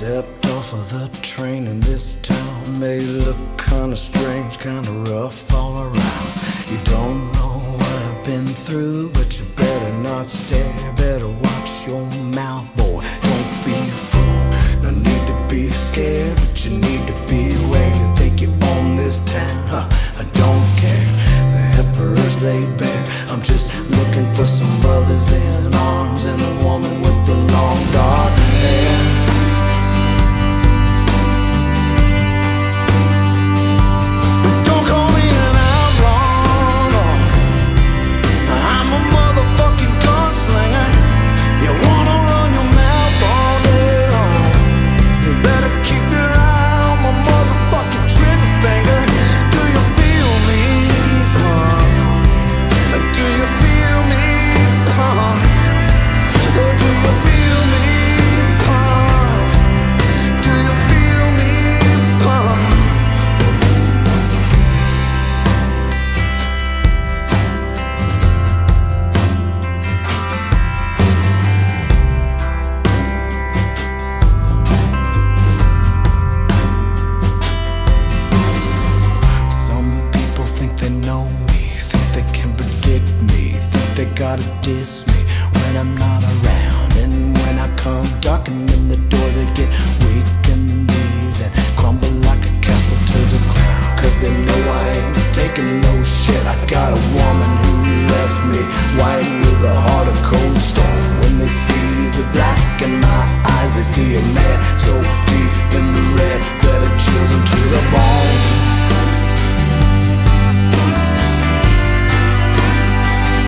Stepped off of the train in this town may look kinda strange, kinda rough all around. You don't know what I've been through, but you better not stare. Better watch your mouth, boy. Don't be a fool. No need to be scared, but you need to be aware. You think you own this town? Huh, I don't care. The emperors they bear. I'm just looking for some brothers they gotta diss me when I'm not around. And when I come knocking in the door, they get weak in the knees and crumble like a castle to the ground. Cause they know I ain't taking no shit. I got a woman who